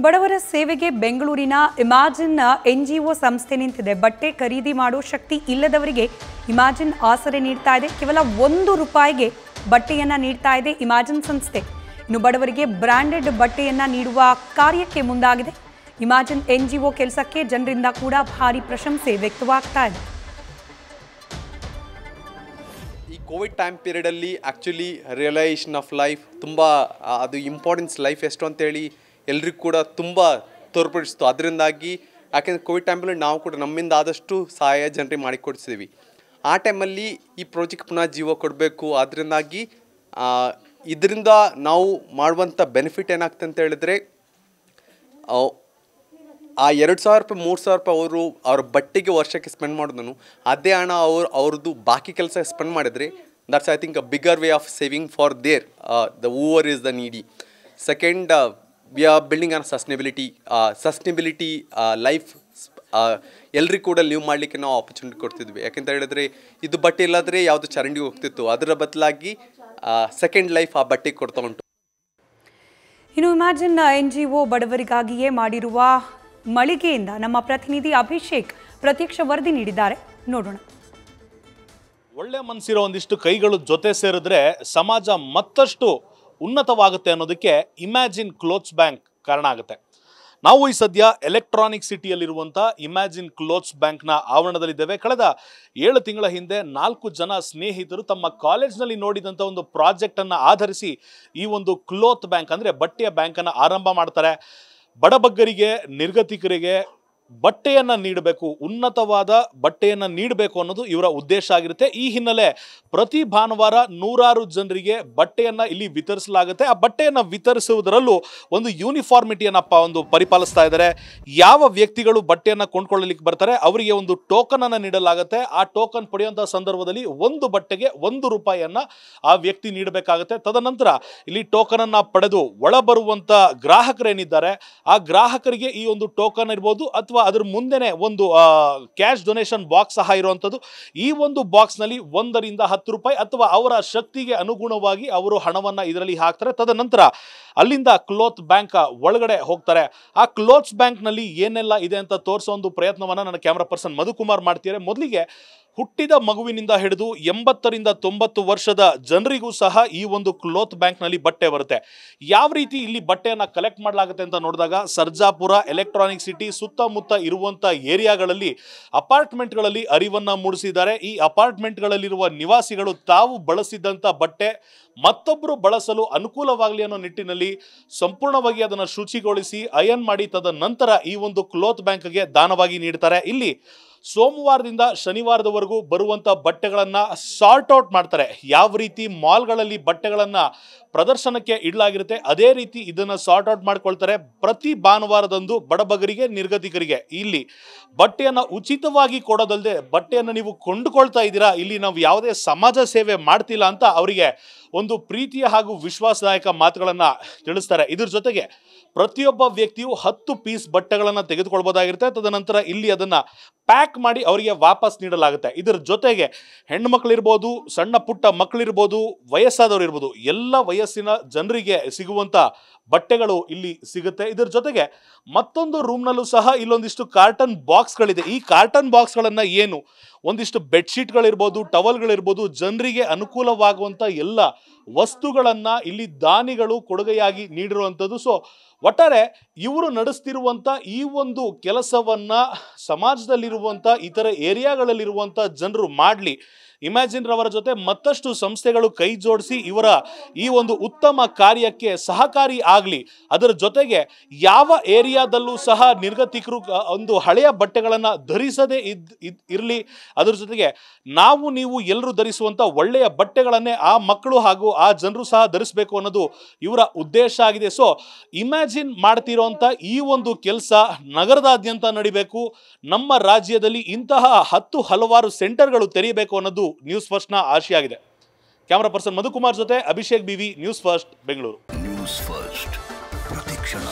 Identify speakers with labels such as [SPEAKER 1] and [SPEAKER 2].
[SPEAKER 1] ಬಡವರ ಸೇವೆಗೆ ಬೆಂಗಳೂರಿನ ಇಮ್ಯಾಜಿನ್ ಎನ್ ಜಿ ಒ ಸಂಸ್ಥೆ ನಿಂತಿದೆ. ಬಟ್ಟೆ ಖರೀದಿ ಮಾಡೋ ಶಕ್ತಿ ಇಲ್ಲದವರಿಗೆ ಇಮ್ಯಾಜಿನ್ ಆಸರೆ ನೀಡ್ತಾ ಇದೆ. ಕೇವಲ ಒಂದು ರೂಪಾಯಿಗೆ ಬಟ್ಟೆಯನ್ನ ನೀಡ್ತಾ ಇದೆ ಇಮ್ಯಾಜಿನ್ ಸಂಸ್ಥೆ. ಇನ್ನು ಬಡವರಿಗೆ ಬ್ರಾಂಡೆಡ್ ಬಟ್ಟೆಯನ್ನ ನೀಡುವ ಕಾರ್ಯಕ್ಕೆ ಮುಂದಾಗಿದೆ. ಇಮ್ಯಾಜಿನ್ ಎನ್ ಜಿ ಒ ಕೆಲಸಕ್ಕೆ ಜನರಿಂದ ಕೂಡ ಭಾರಿ ಪ್ರಶಂಸೆ ವ್ಯಕ್ತವಾಗ್ತಾ ಇದೆ.
[SPEAKER 2] ಈ ಕೋವಿಡ್ ಟೈಮ್ ಪೀರಿಯಡಲ್ಲಿ ಆ್ಯಕ್ಚುಲಿ ರಿಯಲೈಸೇಷನ್ ಆಫ್ ಲೈಫ್ ತುಂಬ, ಅದು ಇಂಪಾರ್ಟೆನ್ಸ್ ಲೈಫ್ ಎಷ್ಟು ಅಂತೇಳಿ ಎಲ್ರಿಗೂ ಕೂಡ ತುಂಬ ತೋರ್ಪಡಿಸ್ತು. ಅದರಿಂದಾಗಿ ಯಾಕೆಂದರೆ ಕೋವಿಡ್ ಟೈಮಲ್ಲಿ ನಾವು ಕೂಡ ನಮ್ಮಿಂದ ಆದಷ್ಟು ಸಹಾಯ ಜನರಿಗೆ ಮಾಡಿಕೊಡ್ಸಿದ್ದೀವಿ ಆ ಟೈಮಲ್ಲಿ ಈ ಪ್ರಾಜೆಕ್ಟ್ ಪುನಃ ಜೀವ ಕೊಡಬೇಕು. ಅದರಿಂದಾಗಿ ಇದರಿಂದ ನಾವು ಮಾಡುವಂಥ ಬೆನಿಫಿಟ್ ಏನಾಗ್ತದೆ ಅಂತ ಹೇಳಿದ್ರೆ, ಆ ಎರಡು ಸಾವಿರ ರೂಪಾಯಿ, ಮೂರು ಸಾವಿರ ರೂಪಾಯಿ ಅವರು ಅವ್ರ ಬಟ್ಟೆಗೆ ವರ್ಷಕ್ಕೆ ಸ್ಪೆಂಡ್ ಮಾಡೋದನ್ನು ಅದೇ ಹಣ ಅವ್ರು, ಅವ್ರದ್ದು ಬಾಕಿ ಕೆಲಸ ಸ್ಪೆಂಡ್ ಮಾಡಿದರೆ that's I think a bigger way of saving for there the over is the need second we are building on sustainability sustainability life ಎಲ್ರಿಗೂ ಕೂಡ ಲೀವ್ ಮಾಡಲಿಕ್ಕೆ ನಾವು ಆಪರ್ಚುನಿಟಿ ಕೊಡ್ತಿದ್ವಿ. ಯಾಕೆಂತ ಹೇಳಿದ್ರೆ ಇದು ಬಟ್ಟೆ ಇಲ್ಲಾದರೆ ಯಾವುದು ಚರಂಡಿಗೆ ಹೋಗ್ತಿತ್ತು. ಅದರ ಬದಲಾಗಿ ಸೆಕೆಂಡ್ ಲೈಫ್ ಆ ಬಟ್ಟೆಗೆ ಕೊಡ್ತಾ ಉಂಟು.
[SPEAKER 1] ಇನ್ನು ಇಮ್ಯಾಜಿನ್ ಎನ್ ಜಿ ಒ ಬಡವರಿಗಾಗಿಯೇ ಮಾಡಿರುವ ಮಳಿಗೆಯಿಂದ ನಮ್ಮ ಪ್ರತಿನಿಧಿ ಅಭಿಷೇಕ್ ಪ್ರತ್ಯಕ್ಷ ವರದಿ ನೀಡಿದ್ದಾರೆ. ನೋಡೋಣ.
[SPEAKER 3] ಒಳ್ಳೆ ಮನಸ್ಸಿರೋ ಒಂದಿಷ್ಟು ಕೈಗಳು ಜೊತೆ ಸೇರಿದ್ರೆ ಸಮಾಜ ಮತ್ತಷ್ಟು ಉನ್ನತವಾಗುತ್ತೆ ಅನ್ನೋದಕ್ಕೆ ಇಮ್ಯಾಜಿನ್ ಕ್ಲೋತ್ಸ್ ಬ್ಯಾಂಕ್ ಕಾರಣ ಆಗುತ್ತೆ. ನಾವು ಈ ಸದ್ಯ ಎಲೆಕ್ಟ್ರಾನಿಕ್ ಸಿಟಿಯಲ್ಲಿರುವಂಥ ಇಮ್ಯಾಜಿನ್ ಕ್ಲೋತ್ಸ್ ಬ್ಯಾಂಕ್ನ ಆವರಣದಲ್ಲಿದ್ದೇವೆ. ಕಳೆದ ಏಳು ತಿಂಗಳ ಹಿಂದೆ ನಾಲ್ಕು ಜನ ಸ್ನೇಹಿತರು ತಮ್ಮ ಕಾಲೇಜ್ನಲ್ಲಿ ನೋಡಿದಂಥ ಒಂದು ಪ್ರಾಜೆಕ್ಟನ್ನು ಆಧರಿಸಿ ಈ ಒಂದು ಕ್ಲೋತ್ ಬ್ಯಾಂಕ್ ಅಂದರೆ ಬಟ್ಟೆಯ ಬ್ಯಾಂಕನ್ನು ಆರಂಭ ಮಾಡ್ತಾರೆ. ಬಡಬಗ್ಗರಿಗೆ, ನಿರ್ಗತಿಕರಿಗೆ ಬಟ್ಟೆಯನ್ನು ನೀಡಬೇಕು, ಉನ್ನತವಾದ ಬಟ್ಟೆಯನ್ನು ನೀಡಬೇಕು ಅನ್ನೋದು ಇವರ ಉದ್ದೇಶ ಆಗಿರುತ್ತೆ. ಈ ಹಿನ್ನೆಲೆ ಪ್ರತಿ ಭಾನುವಾರ ನೂರಾರು ಜನರಿಗೆ ಬಟ್ಟೆಯನ್ನು ಇಲ್ಲಿ ವಿತರಿಸಲಾಗುತ್ತೆ. ಆ ಬಟ್ಟೆಯನ್ನು ವಿತರಿಸುವುದರಲ್ಲೂ ಒಂದು ಯೂನಿಫಾರ್ಮಿಟಿಯನ್ನಪ್ಪ ಒಂದು ಪರಿಪಾಲಿಸ್ತಾ ಇದ್ದಾರೆ. ಯಾವ ವ್ಯಕ್ತಿಗಳು ಬಟ್ಟೆಯನ್ನು ಕೊಂಡ್ಕೊಳ್ಳಲಿಕ್ಕೆ ಬರ್ತಾರೆ, ಅವರಿಗೆ ಒಂದು ಟೋಕನ್ ಅನ್ನು ನೀಡಲಾಗುತ್ತೆ. ಆ ಟೋಕನ್ ಪಡೆಯುವಂತಹ ಸಂದರ್ಭದಲ್ಲಿ ಒಂದು ಬಟ್ಟೆಗೆ ಒಂದು ರೂಪಾಯಿಯನ್ನ ಆ ವ್ಯಕ್ತಿ ನೀಡಬೇಕಾಗುತ್ತೆ. ತದನಂತರ ಇಲ್ಲಿ ಟೋಕನ್ ಅನ್ನ ಪಡೆದು ಒಳ ಬರುವಂತ ಗ್ರಾಹಕರೇನಿದ್ದಾರೆ, ಆ ಗ್ರಾಹಕರಿಗೆ ಈ ಒಂದು ಟೋಕನ್ ಇರ್ಬೋದು ಅಥವಾ ಅದ್ರ ಮುಂದೆನೆ ಒಂದು ಕ್ಯಾಶ್ ಡೊನೇಷನ್ ಬಾಕ್ಸ್ ಸಹ ಇರುವಂಥದ್ದು. ಈ ಒಂದು ಬಾಕ್ಸ್ನಲ್ಲಿ ಒಂದರಿಂದ ಹತ್ತು ರೂಪಾಯಿ ಅಥವಾ ಅವರ ಶಕ್ತಿಗೆ ಅನುಗುಣವಾಗಿ ಅವರು ಹಣವನ್ನು ಇದರಲ್ಲಿ ಹಾಕ್ತಾರೆ. ತದನಂತರ ಅಲ್ಲಿಂದ ಕ್ಲೋತ್ ಬ್ಯಾಂಕ್ ಒಳಗಡೆ ಹೋಗ್ತಾರೆ. ಆ ಕ್ಲೋತ್ಸ್ ಬ್ಯಾಂಕ್ನಲ್ಲಿ ಏನೆಲ್ಲ ಇದೆ ಅಂತ ತೋರಿಸೋ ಒಂದು ಪ್ರಯತ್ನವನ್ನು ನನ್ನ ಕ್ಯಾಮ್ರಾ ಪರ್ಸನ್ ಮಧುಕುಮಾರ್ ಮಾಡ್ತಿದ್ದಾರೆ. ಮೊದಲಿಗೆ ಹುಟ್ಟಿದ ಮಗುವಿನಿಂದ ಹಿಡಿದು ಎಂಬತ್ತರಿಂದ ತೊಂಬತ್ತು ವರ್ಷದ ಜನರಿಗೂ ಸಹ ಈ ಒಂದು ಕ್ಲೋತ್ ಬ್ಯಾಂಕ್ನಲ್ಲಿ ಬಟ್ಟೆ ಬರುತ್ತೆ. ಯಾವ ರೀತಿ ಇಲ್ಲಿ ಬಟ್ಟೆಯನ್ನು ಕಲೆಕ್ಟ್ ಮಾಡಲಾಗುತ್ತೆ ಅಂತ ನೋಡಿದಾಗ ಸರ್ಜಾಪುರ ಎಲೆಕ್ಟ್ರಾನಿಕ್ ಸಿಟಿ ಸುತ್ತಮುತ್ತ ಇರುವಂಥ ಏರಿಯಾಗಳಲ್ಲಿ ಅಪಾರ್ಟ್ಮೆಂಟ್ಗಳಲ್ಲಿ ಅರಿವನ್ನು ಮೂಡಿಸಿದ್ದಾರೆ. ಈ ಅಪಾರ್ಟ್ಮೆಂಟ್ಗಳಲ್ಲಿರುವ ನಿವಾಸಿಗಳು ತಾವು ಬಳಸಿದಂಥ ಬಟ್ಟೆ ಮತ್ತೊಬ್ಬರು ಬಳಸಲು ಅನುಕೂಲವಾಗಲಿ ಅನ್ನೋ ನಿಟ್ಟಿನಲ್ಲಿ ಸಂಪೂರ್ಣವಾಗಿ ಅದನ್ನು ಶುಚಿಗೊಳಿಸಿ, ಅಯನ್ ಮಾಡಿ ತದ ನಂತರ ಈ ಒಂದು ಕ್ಲೋತ್ ಬ್ಯಾಂಕ್ಗೆ ದಾನವಾಗಿ ನೀಡ್ತಾರೆ. ಇಲ್ಲಿ ಸೋಮವಾರದಿಂದ ಶನಿವಾರದವರೆಗೂ ಬರುವಂಥ ಬಟ್ಟೆಗಳನ್ನು ಸಾರ್ಟ್ ಔಟ್ ಮಾಡ್ತಾರೆ. ಯಾವ ರೀತಿ ಮಾಲ್ಗಳಲ್ಲಿ ಬಟ್ಟೆಗಳನ್ನು ಪ್ರದರ್ಶನಕ್ಕೆ ಇಡಲಾಗಿರುತ್ತೆ, ಅದೇ ರೀತಿ ಇದನ್ನು ಸಾರ್ಟ್ ಔಟ್ ಮಾಡ್ಕೊಳ್ತಾರೆ ಪ್ರತಿ ಭಾನುವಾರದಂದು ಬಡಬಗರಿಗೆ, ನಿರ್ಗತಿಕರಿಗೆ. ಇಲ್ಲಿ ಬಟ್ಟೆಯನ್ನ ಉಚಿತವಾಗಿ ಕೊಡೋದಲ್ಲದೆ ಬಟ್ಟೆಯನ್ನು ನೀವು ಕೊಂಡುಕೊಳ್ತಾ ಇದ್ದೀರಾ, ಇಲ್ಲಿ ನಾವು ಯಾವುದೇ ಸಮಾಜ ಸೇವೆ ಮಾಡ್ತಿಲ್ಲ ಅಂತ ಅವರಿಗೆ ಒಂದು ಪ್ರೀತಿಯ ಹಾಗೂ ವಿಶ್ವಾಸದಾಯಕ ಮಾತುಗಳನ್ನು ತಿಳಿಸ್ತಾರೆ. ಇದ್ರ ಜೊತೆಗೆ ಪ್ರತಿಯೊಬ್ಬ ವ್ಯಕ್ತಿಯು ಹತ್ತು ಪೀಸ್ ಬಟ್ಟೆಗಳನ್ನು ತೆಗೆದುಕೊಳ್ಬೋದಾಗಿರುತ್ತೆ. ತದನಂತರ ಇಲ್ಲಿ ಅದನ್ನು ಪ್ಯಾಕ್ ಮಾಡಿ ಅವರಿಗೆ ವಾಪಸ್ ನೀಡಲಾಗುತ್ತೆ. ಇದರ ಜೊತೆಗೆ ಹೆಣ್ಮಕ್ಳಿರ್ಬೋದು ಸಣ್ಣ ಪುಟ್ಟ ಮಕ್ಕಳಿರ್ಬೋದು ವಯಸ್ಸಾದವರು ಇರ್ಬೋದು, ಎಲ್ಲ ವಯಸ್ಸಿನ ಜನರಿಗೆ ಸಿಗುವಂಥ ಬಟ್ಟೆಗಳು ಇಲ್ಲಿ ಸಿಗುತ್ತೆ. ಇದರ ಜೊತೆಗೆ ಮತ್ತೊಂದು ರೂಮ್ನಲ್ಲೂ ಸಹ ಇಲ್ಲೊಂದಿಷ್ಟು ಕಾರ್ಟನ್ ಬಾಕ್ಸ್ಗಳಿದೆ ಈ ಕಾರ್ಟನ್ ಬಾಕ್ಸ್ಗಳನ್ನು ಏನು? ಒಂದಿಷ್ಟು ಬೆಡ್ಶೀಟ್ಗಳಿರ್ಬೋದು, ಟವಲ್ಗಳಿರ್ಬೋದು, ಜನರಿಗೆ ಅನುಕೂಲವಾಗುವಂಥ ಎಲ್ಲ ವಸ್ತುಗಳನ್ನು ಇಲ್ಲಿ ದಾನಿಗಳು ಕೊಡುಗೆಯಾಗಿ ನೀಡಿರುವಂಥದ್ದು. ಸೊ ಒಟ್ಟಾರೆ ಇವರು ನಡೆಸ್ತಿರುವಂಥ ಈ ಒಂದು ಕೆಲಸವನ್ನು ಸಮಾಜದಲ್ಲಿರುವಂಥ ಇತರ ಏರಿಯಾಗಳಲ್ಲಿರುವಂಥ ಜನರು ಮಾಡಲಿ. ಇಮ್ಯಾಜಿನ್ ರವರ ಜೊತೆ ಮತ್ತಷ್ಟು ಸಂಸ್ಥೆಗಳು ಕೈ ಜೋಡಿಸಿ ಇವರ ಈ ಒಂದು ಉತ್ತಮ ಕಾರ್ಯಕ್ಕೆ ಸಹಕಾರಿ ಆಗಲಿ. ಅದರ ಜೊತೆಗೆ ಯಾವ ಏರಿಯಾದಲ್ಲೂ ಸಹ ನಿರ್ಗತಿಕರು ಒಂದು ಹಳೆಯ ಬಟ್ಟೆಗಳನ್ನು ಧರಿಸದೇ ಇರಲಿ. ಅದರ ಜೊತೆಗೆ ನಾವು ನೀವು ಎಲ್ಲರೂ ಧರಿಸುವಂಥ ಒಳ್ಳೆಯ ಬಟ್ಟೆಗಳನ್ನೇ ಆ ಮಕ್ಕಳು ಹಾಗೂ ಆ ಜನರು ಸಹ ಧರಿಸಬೇಕು ಅನ್ನೋದು ಇವರ ಉದ್ದೇಶ ಆಗಿದೆ. ಸೊ ಇಮ್ಯಾಜಿನ್ ಮಾಡ್ತಿರೋಂಥ ಈ ಒಂದು ಕೆಲಸ ನಗರದಾದ್ಯಂತ ನಡಿಬೇಕು. ನಮ್ಮ ರಾಜ್ಯದಲ್ಲಿ ಇಂತಹ ಹತ್ತು ಹಲವಾರು ಸೆಂಟರ್ಗಳು ತೆರೆಯಬೇಕು ಅನ್ನೋದು ನ್ಯೂಸ್ ಫಸ್ಟ್ನ ಆಶೆಯಾಗಿದೆ ಕ್ಯಾಮರಾ ಪರ್ಸನ್ ಮಧುಕುಮಾರ್ ಜೊತೆ Abhishek B V news first, Bengaluru.
[SPEAKER 4] News first ಪ್ರತಿಕ್ಷಣ.